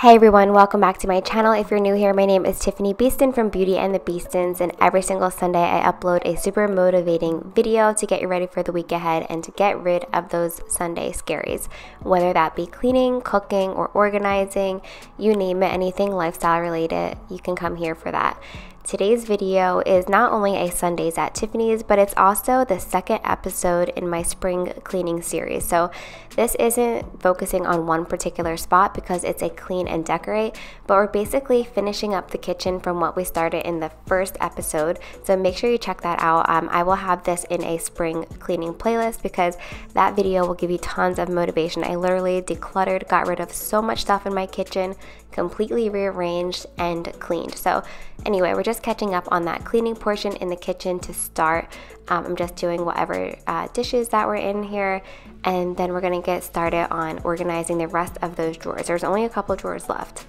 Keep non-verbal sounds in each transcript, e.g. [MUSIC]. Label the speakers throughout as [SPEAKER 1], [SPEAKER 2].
[SPEAKER 1] Hey everyone, welcome back to my channel. If you're new here, my name is Tiffani Beaston from Beauty and the Beastons, and every single Sunday I upload a super motivating video to get you ready for the week ahead and to get rid of those Sunday scaries. Whether that be cleaning, cooking, or organizing, you name it, anything lifestyle related, you can come here for that. Today's video is not only a Sundays at Tiffany's, but it's also the second episode in my spring cleaning series. So this isn't focusing on one particular spot because it's a clean and decorate, but we're basically finishing up the kitchen from what we started in the first episode. So make sure you check that out. Um, I will have this in a spring cleaning playlist because that video will give you tons of motivation. I literally decluttered, got rid of so much stuff in my kitchen, completely rearranged and cleaned. So anyway, we're just catching up on that cleaning portion in the kitchen to start. Um, I'm just doing whatever uh, dishes that were in here and then we're gonna get started on organizing the rest of those drawers. There's only a couple drawers left.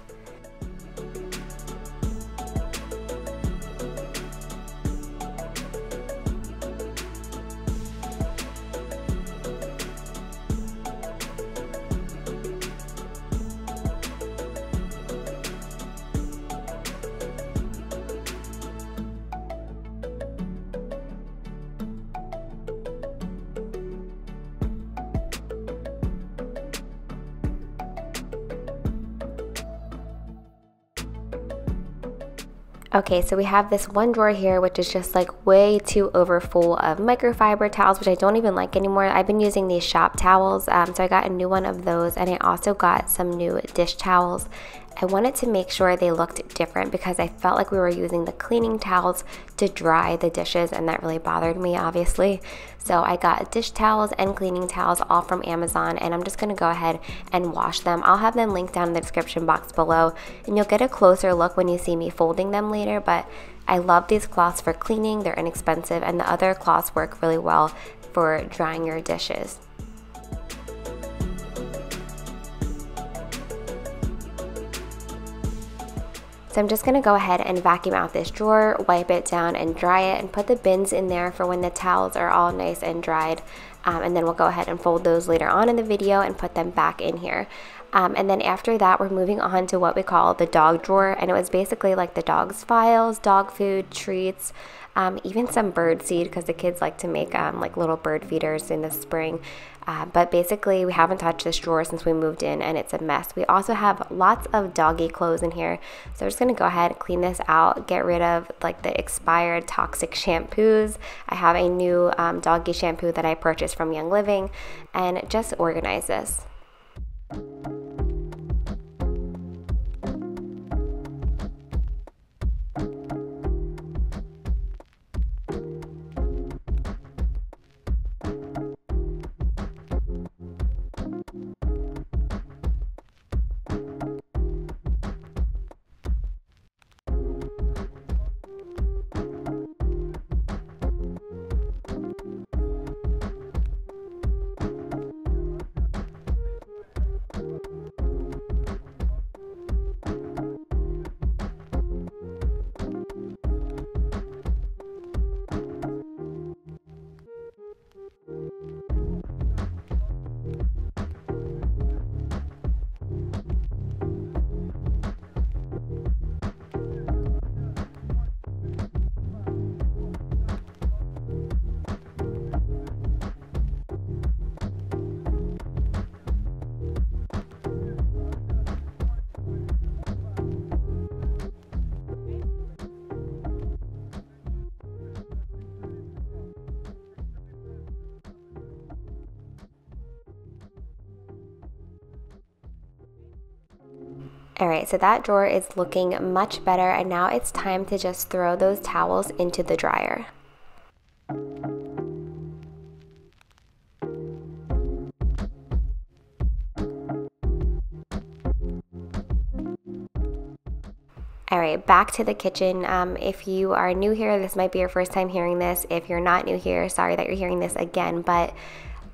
[SPEAKER 1] Okay, so we have this one drawer here, which is just like way too over full of microfiber towels, which I don't even like anymore. I've been using these shop towels, um, so I got a new one of those, and I also got some new dish towels. I wanted to make sure they looked different because I felt like we were using the cleaning towels to dry the dishes, and that really bothered me, obviously. So I got dish towels and cleaning towels all from Amazon, and I'm just gonna go ahead and wash them. I'll have them linked down in the description box below, and you'll get a closer look when you see me folding them later. But I love these cloths for cleaning, they're inexpensive, and the other cloths work really well for drying your dishes. So I'm just to go ahead and vacuum out this drawer, wipe it down and dry it and put the bins in there for when the towels are all nice and dried. Um, and then we'll go ahead and fold those later on in the video and put them back in here. Um, and then after that, we're moving on to what we call the dog drawer. And it was basically like the dog's files, dog food, treats, um, even some bird seed because the kids like to make um, like little bird feeders in the spring. Uh, but basically, we haven't touched this drawer since we moved in and it's a mess. We also have lots of doggy clothes in here. So we're just going to go ahead and clean this out, get rid of like the expired toxic shampoos. I have a new um, doggy shampoo that I purchased from Young Living and just organize this. Thank you. All right, so that drawer is looking much better and now it's time to just throw those towels into the dryer. All right, back to the kitchen. Um, if you are new here, this might be your first time hearing this. If you're not new here, sorry that you're hearing this again, but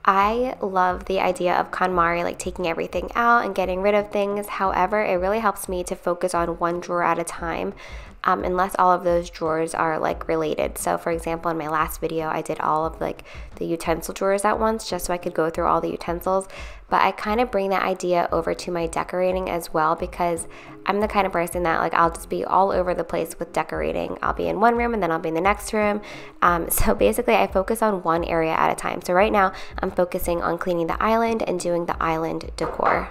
[SPEAKER 1] I love the idea of KonMari, like taking everything out and getting rid of things. However, it really helps me to focus on one drawer at a time. Um, unless all of those drawers are like related. So for example, in my last video, I did all of like the utensil drawers at once just so I could go through all the utensils. But I kind of bring that idea over to my decorating as well because I'm the kind of person that like I'll just be all over the place with decorating. I'll be in one room and then I'll be in the next room. Um, [LAUGHS] so basically, I focus on one area at a time. So right now, I'm focusing on cleaning the island and doing the island decor.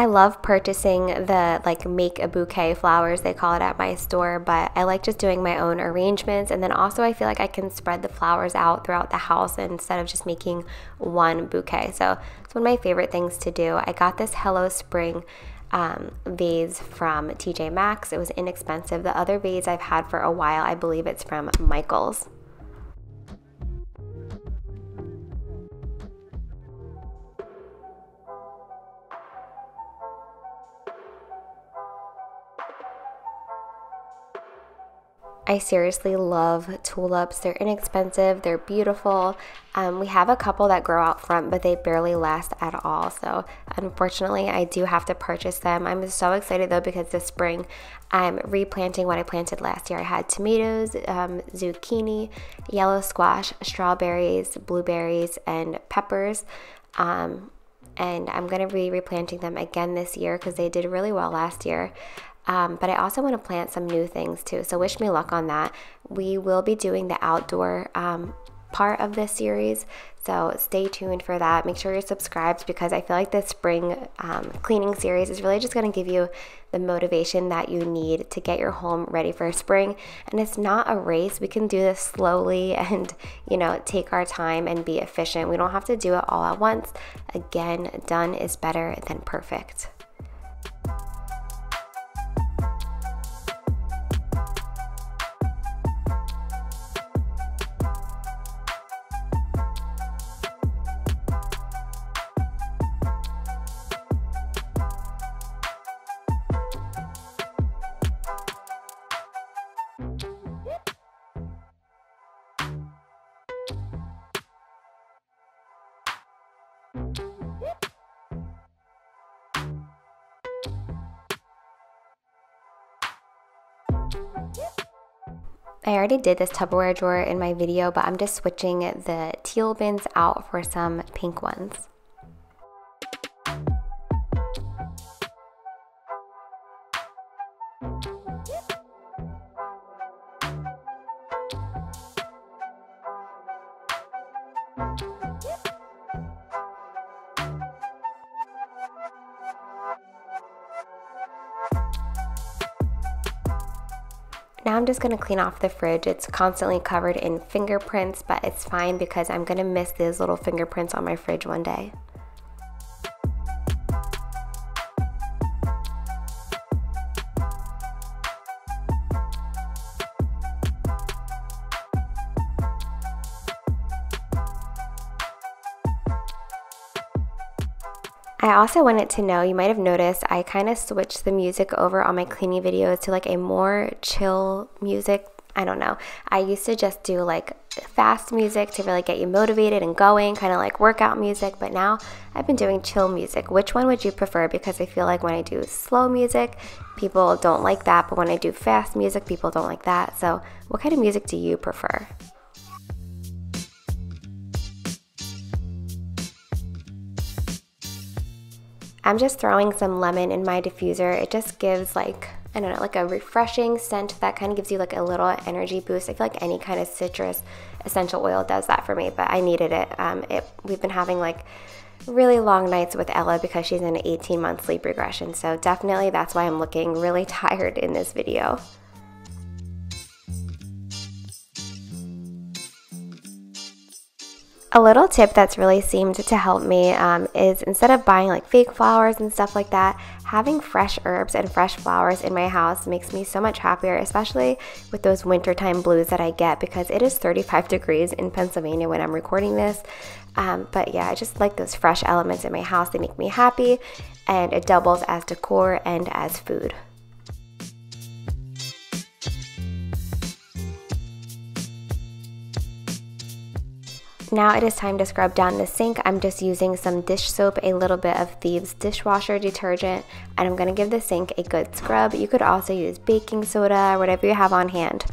[SPEAKER 1] I love purchasing the like make a bouquet flowers, they call it at my store, but I like just doing my own arrangements. And then also, I feel like I can spread the flowers out throughout the house instead of just making one bouquet. So it's one of my favorite things to do. I got this Hello Spring um, vase from TJ Maxx. It was inexpensive. The other vase I've had for a while, I believe it's from Michaels. I seriously love tulips. They're inexpensive, they're beautiful. Um, we have a couple that grow out front, but they barely last at all. So, unfortunately, I do have to purchase them. I'm so excited though because this spring I'm replanting what I planted last year. I had tomatoes, um, zucchini, yellow squash, strawberries, blueberries, and peppers. Um, and I'm going to be replanting them again this year because they did really well last year. Um, but I also want to plant some new things too. So wish me luck on that. We will be doing the outdoor um, part of this series. So stay tuned for that. Make sure you're subscribed because I feel like this spring um, cleaning series is really just going to give you the motivation that you need to get your home ready for spring. And it's not a race. We can do this slowly [LAUGHS] and, you know, take our time and be efficient. We don't have to do it all at once. Again, done is better than perfect. I already did this Tupperware drawer in my video, but I'm just switching the teal bins out for some pink ones. Just to clean off the fridge. It's constantly covered in fingerprints, but it's fine because I'm to miss these little fingerprints on my fridge one day. I also wanted to know, you might have noticed, I kind of switched the music over on my cleaning videos to like a more chill music. I don't know. I used to just do like fast music to really get you motivated and going, kind of like workout music, but now I've been doing chill music. Which one would you prefer? Because I feel like when I do slow music, people don't like that, but when I do fast music, people don't like that. So, what kind of music do you prefer? I'm just throwing some lemon in my diffuser. It just gives like, I don't know, like a refreshing scent that kind of gives you like a little energy boost. I feel like any kind of citrus essential oil does that for me, but I needed it. Um, it we've been having like really long nights with Ella because she's in an 18 month sleep regression. So definitely that's why I'm looking really [LAUGHS] tired in this video. A little tip that's really seemed to help me um, is instead of buying like fake flowers and stuff like that, having fresh herbs and fresh flowers in my house makes me so much happier, especially with those wintertime blues that I get because it is 35 [LAUGHS] degrees in Pennsylvania when I'm recording this. Um, but yeah, I just like those fresh elements in my house. They make me happy and it doubles as decor and as food. Now it is time to scrub down the sink. I'm just using some dish soap, a little bit of Thieves dishwasher detergent, and I'm gonna give the sink a good scrub. You could also use baking soda, or whatever you have on hand.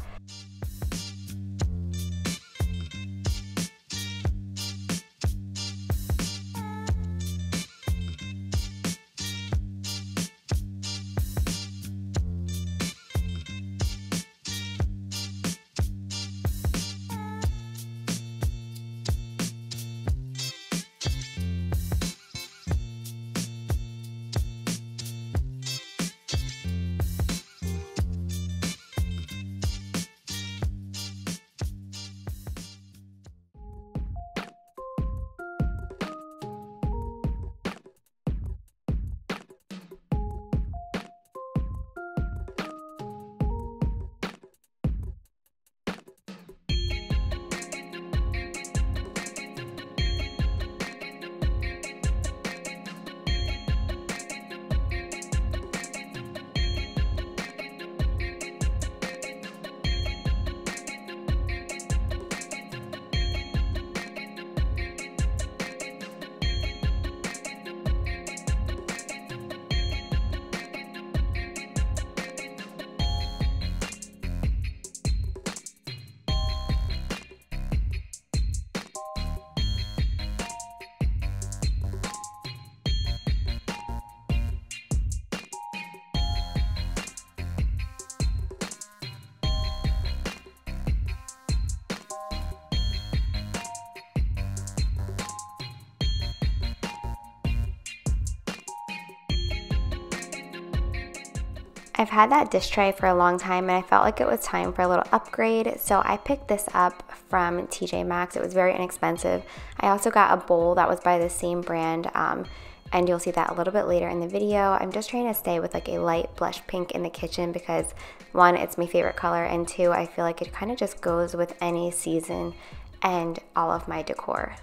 [SPEAKER 1] I've had that dish tray for a long time and I felt like it was time for a little upgrade. So I picked this up from TJ Maxx. It was very inexpensive. I also got a bowl that was by the same brand. Um, and you'll see that a little bit later in the video. I'm just trying to stay with like a light blush pink in the kitchen because one, it's my favorite color, and two, I feel like it kind of just goes with any season and all of my decor.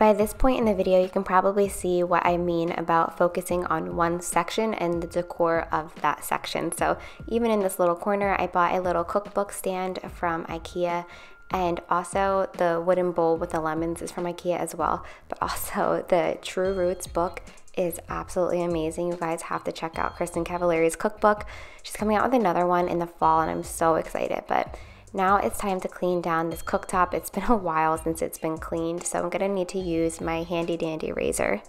[SPEAKER 1] By this point in the video, you can probably see what I mean about focusing on one section and the decor of that section. So even in this little corner, I bought a little cookbook stand from Ikea and also the wooden bowl with the lemons is from Ikea as well. But also [LAUGHS] the True Roots book is absolutely amazing. You guys have to check out Kristin Cavallari's cookbook. She's coming out with another one in the fall and I'm so excited. But now it's time to clean down this cooktop. It's been a while since it's been cleaned, so I'm gonna need to use my handy dandy razor.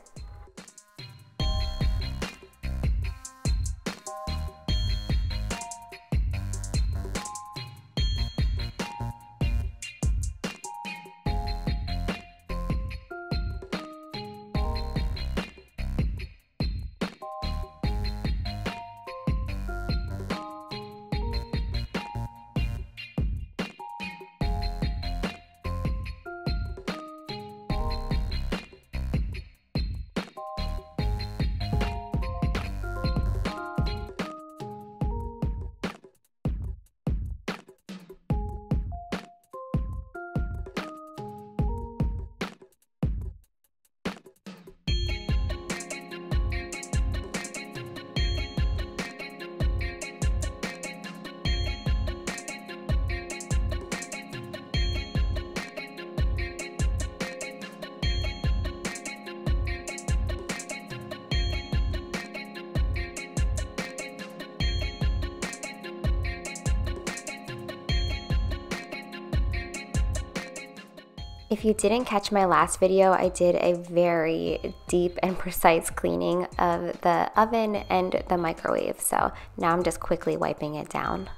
[SPEAKER 1] If you didn't catch my last video, I did a very deep and precise cleaning of the oven and the microwave. So now I'm just quickly wiping it down.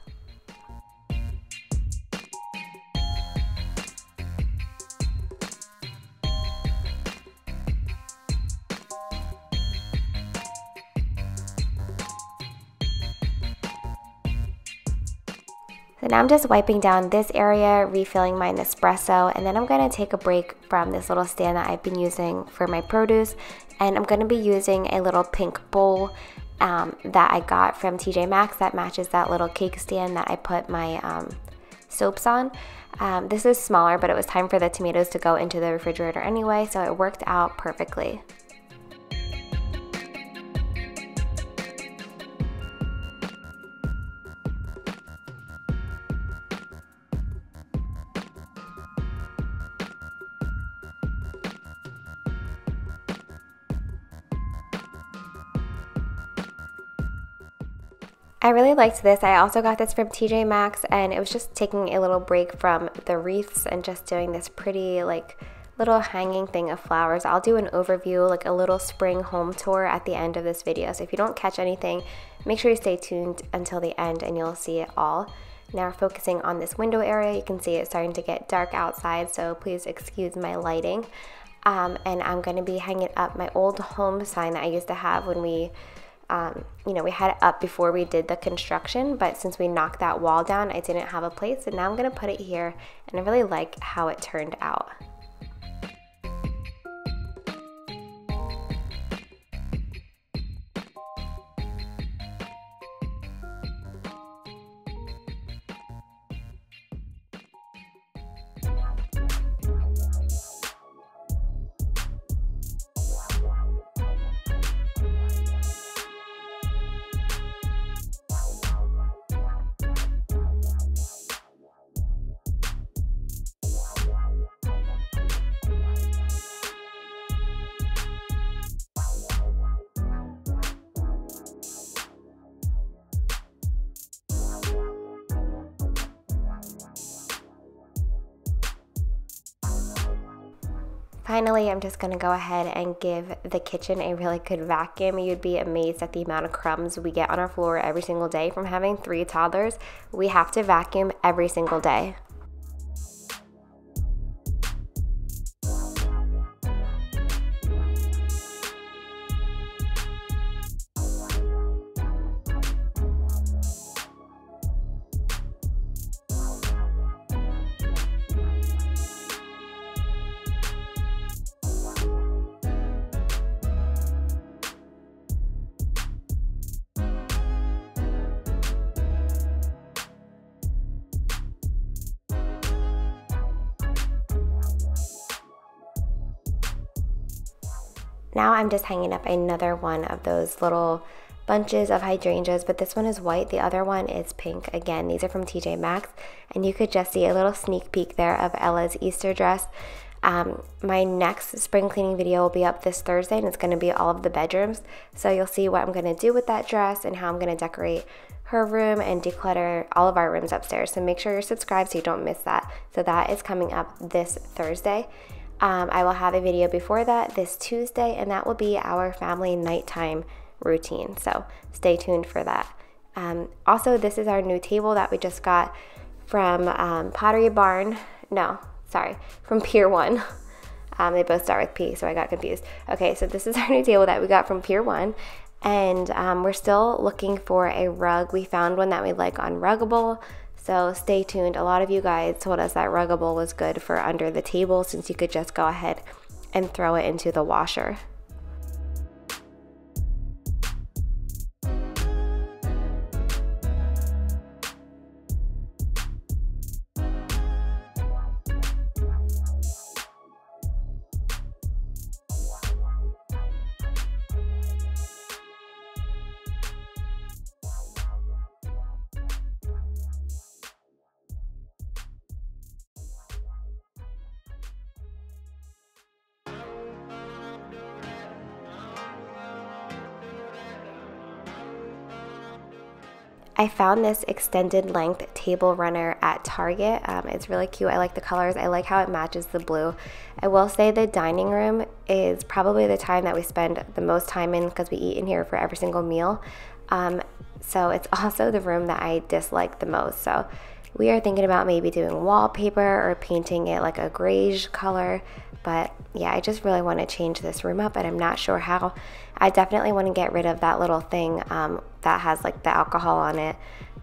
[SPEAKER 1] Now I'm just wiping down this area, refilling my Nespresso, and then I'm gonna take a break from this little stand that I've been using for my produce. And I'm gonna be using a little pink bowl um, that I got from TJ Maxx that matches that little cake stand that I put my um, soaps on. Um, this is smaller, but it was time for the tomatoes to go into the refrigerator anyway, so it worked out perfectly. I really liked this. I also got this from TJ Maxx and it was just taking a little break from the wreaths and just doing this pretty like little hanging thing of flowers. I'll do an overview, like a little spring home tour at the end of this video. So if you don't catch anything, make sure you stay tuned until the end and you'll see it all. Now focusing on this window area. You can see it's starting to get dark outside, so please excuse my lighting. Um, and I'm going to be hanging up my old home sign that I used to have when we um, you know, we had it up before we did the construction, but since we knocked that wall down, I didn't have a place, and now I'm gonna put it here, and I really like how it turned out. Finally, I'm just gonna go ahead and give the kitchen a really good vacuum. You'd be amazed at the amount of crumbs we get on our floor every single day from having three toddlers. We have to vacuum every single day. I'm just hanging up another one of those little bunches of hydrangeas, but this one is white. The other one is pink. Again, these are from TJ Maxx, and you could just see a little sneak peek there of Ella's Easter dress. Um, my next spring cleaning video will be up this Thursday, and it's going to be all of the bedrooms. So you'll see what I'm going to do with that dress and how I'm going to decorate her room and declutter all of our rooms upstairs. So make sure you're subscribed so you don't miss that. So that is coming up this Thursday. Um, I will have a video before that this Tuesday, and that will be our family nighttime routine. So stay tuned for that. Um, also, this is our new table that we just got from um, Pottery Barn. No, sorry, from [LAUGHS] Pier 1. Um, they both start with P, so I got confused. Okay, so this is [LAUGHS] our new table that we got from Pier 1. And um, we're still looking for a rug. We found one that we like on Ruggable. So stay tuned. A lot of you guys told us that Ruggable was good for under the table since you could just go ahead and throw it into the washer. I found this extended length table runner at Target. Um, it's really cute. I like the colors. I like how it matches the blue. I will say the dining room is probably the time that we spend the most time in because we eat in here for every single meal. Um, so it's [LAUGHS] also the room that I dislike the most. So we are thinking about maybe doing wallpaper or painting it like a grayish color. But yeah, I just really want to change this room up and I'm not sure how. I definitely want to get rid of that little thing um, that has like the alcohol on it.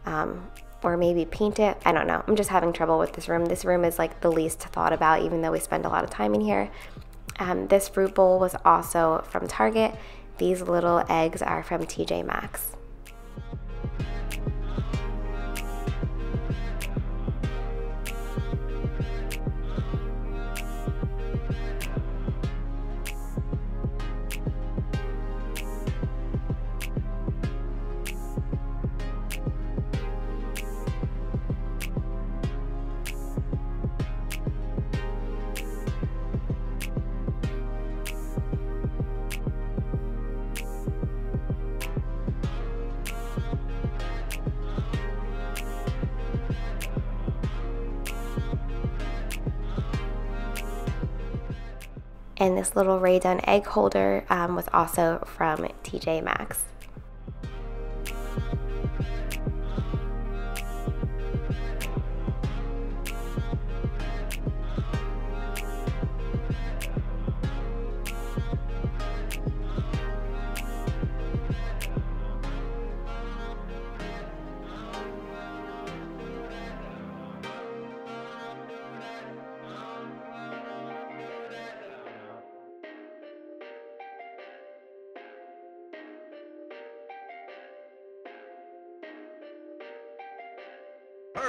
[SPEAKER 1] Um, or maybe paint it. I don't know. I'm just having trouble with this room. This room is like the least thought about, even though we spend a lot of time in here. Um, this fruit bowl was also from Target. These little eggs are from TJ Maxx. And this little Rae Dunn egg holder um, was also from TJ Maxx.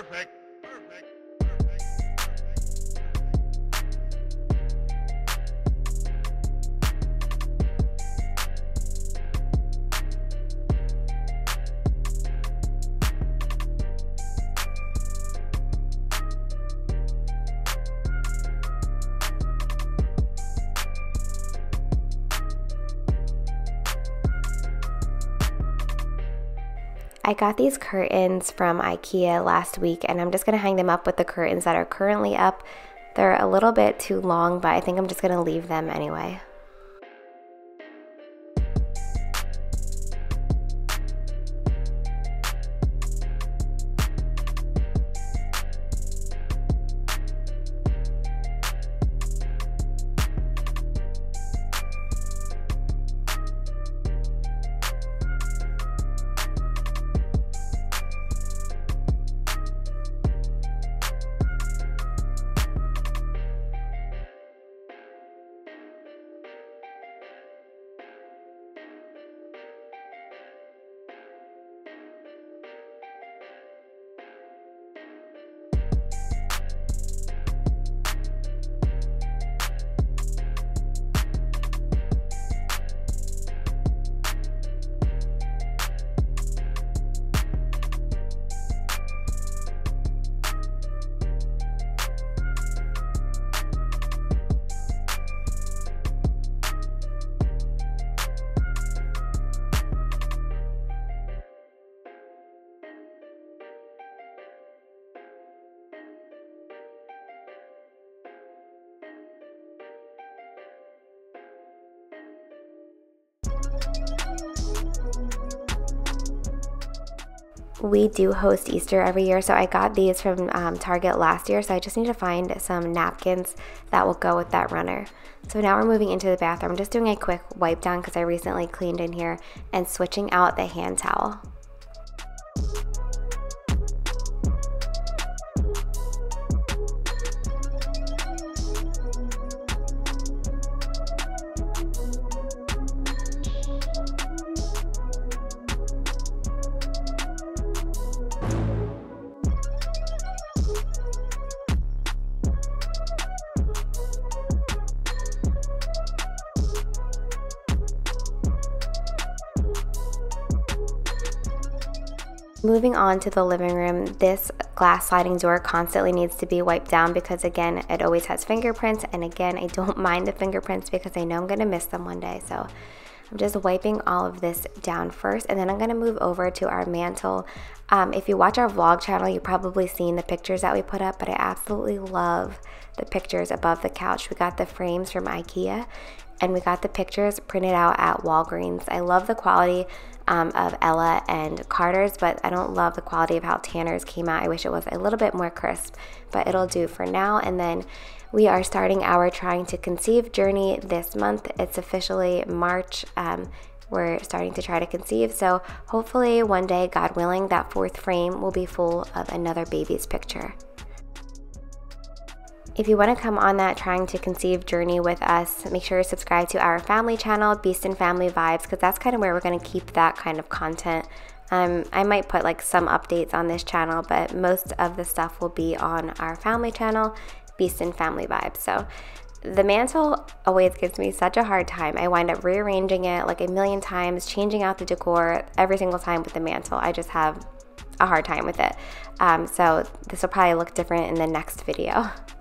[SPEAKER 2] Perfect.
[SPEAKER 1] I got these curtains from IKEA last week and I'm just going to hang them up with the curtains that are currently up. They're a little bit too long, but I think I'm just going to leave them anyway. We do host Easter every year, so I got these from um, Target last year. So I just need to find some napkins that will go with that runner. So now we're moving into the bathroom. I'm just doing a quick wipe down because I recently cleaned in here and switching out the hand towel. Moving on to the living room, this glass sliding door constantly needs to be wiped down because again, it always has fingerprints and again, I don't [LAUGHS] mind the fingerprints because I know I'm gonna miss them one day. So I'm just wiping all of this down first and then I'm gonna move over to our mantle. Um, if you watch our vlog channel, you've probably seen the pictures that we put up, but I absolutely love the pictures above the couch. We got the frames from Ikea and we got the pictures printed out at Walgreens. I love the quality um, of Ella and Carter's, but I don't love the quality of how Tanner's came out. I wish it was a little bit more crisp, but it'll do for now. And then we are starting our Trying to Conceive journey this month. It's officially March. Um, we're starting to try to conceive. So hopefully, one day, God willing, that fourth frame will be full of another baby's picture. If you want to come on that trying to conceive journey with us, make sure to subscribe to our family channel, Beaston Family Vibes, because that's kind of where we're going to keep that kind of content. Um, I might put like some updates on this channel, but most of the stuff will be on our family channel, Beaston Family Vibes. So the mantle always gives me such a hard time. I wind up rearranging it like a million times, changing out the decor every single time with the mantle. I just have a hard time with it. Um, so this will probably look different in the next video. [LAUGHS]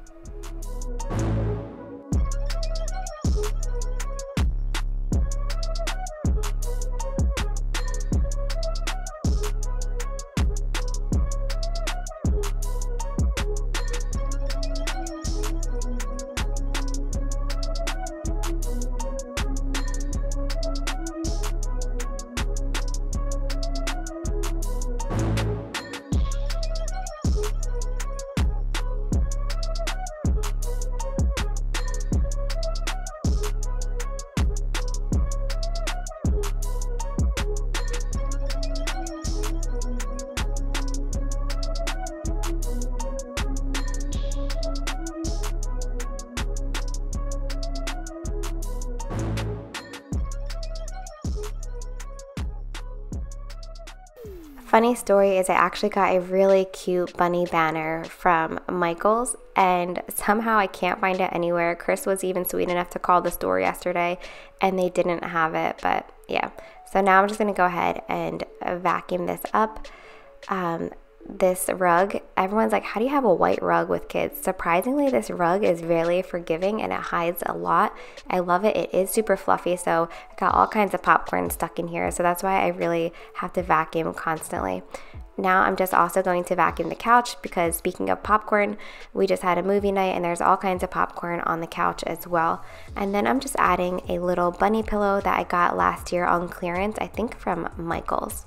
[SPEAKER 1] Funny story is I actually got a really cute bunny banner from Michaels and somehow I can't find it anywhere. Chris was even sweet enough to call the store yesterday and they didn't have it, but yeah. So now I'm just gonna go ahead and vacuum this up. Um, this rug, everyone's like, How do you have a white rug with kids? Surprisingly, this rug is really forgiving and it hides a lot. I love it. It is super fluffy, so I got all kinds of popcorn stuck in here. So that's why I really have to vacuum constantly. Now I'm just also going to vacuum the couch because speaking of popcorn, we just had a movie night and there's all kinds of popcorn on the couch as well. And then I'm just adding a little bunny pillow that I got last year on clearance, I think from Michaels.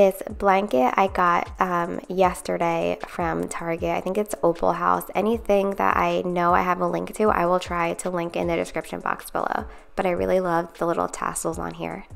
[SPEAKER 1] This blanket I got um, yesterday from Target. I think it's Opalhouse. Anything that I know I have a link to, I will try to link in the description box below. But I really love the little tassels on here.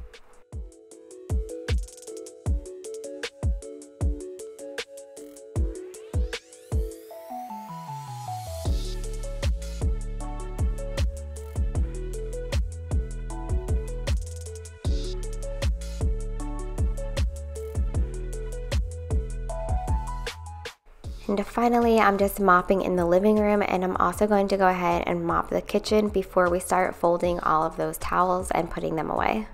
[SPEAKER 1] And finally, I'm just mopping in the living room and I'm also going to go ahead and mop the kitchen before we start folding all of those towels and putting them away.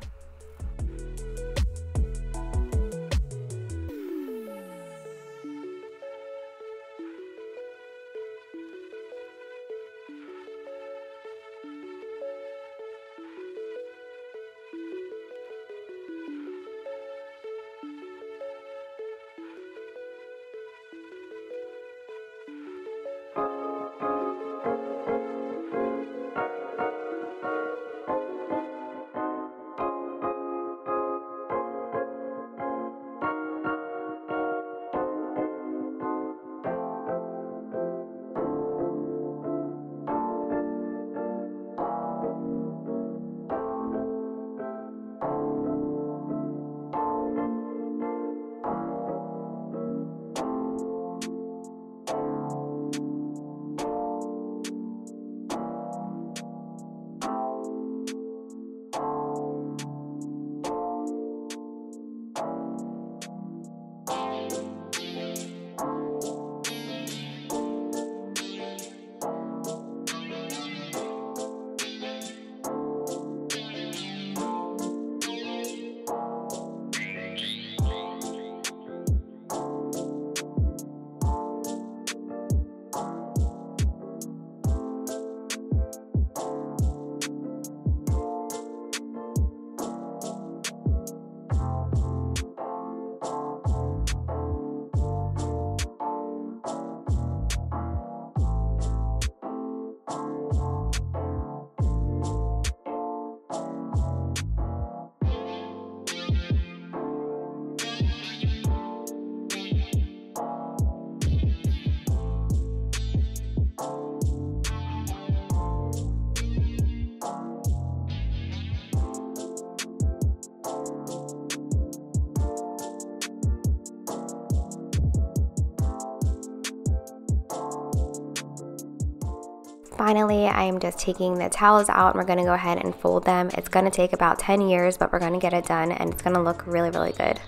[SPEAKER 1] Finally, I am just taking the towels out and we're gonna go ahead and fold them. It's gonna take about 10 years, but we're gonna get it done and it's gonna look really, really good.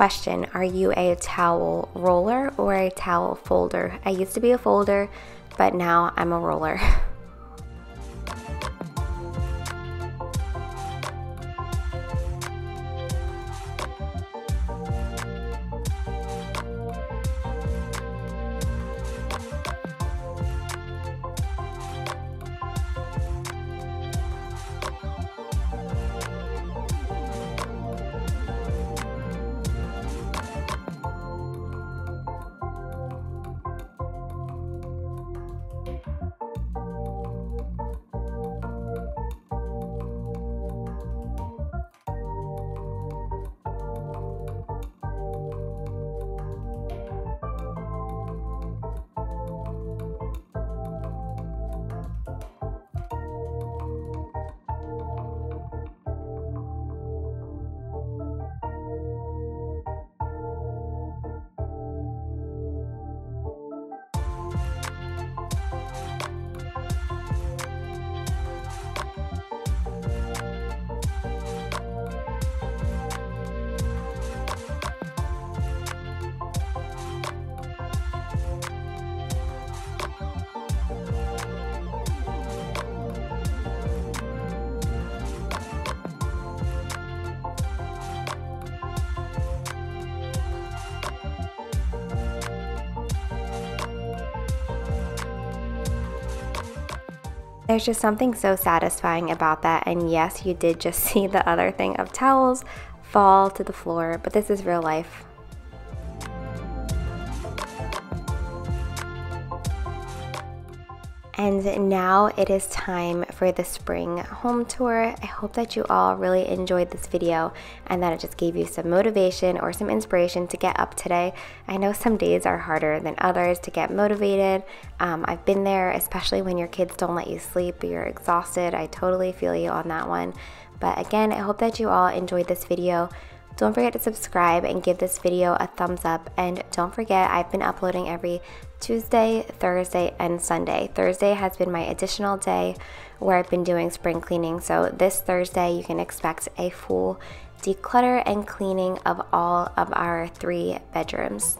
[SPEAKER 1] Question Are you a towel roller or a towel folder? I used to be a folder, but now I'm a roller. [LAUGHS] There's just something so satisfying about that. And yes, you did just [LAUGHS] see the other thing of towels fall to the floor, but this is real life. And now it is time for the spring home tour. I hope that you all really enjoyed this video and that it just gave you some motivation or some inspiration to get up today. I know some days are harder than others to get motivated. Um, I've been there, especially when your kids don't let you sleep, you're exhausted. I totally feel you on that one. But again, I hope that you all enjoyed this video. Don't forget to subscribe and give this video a thumbs up. And don't forget, I've been uploading every Tuesday, Thursday, and Sunday. Thursday has been my additional day where I've been doing spring cleaning. So this Thursday, you can expect a full declutter and cleaning of all of our three bedrooms.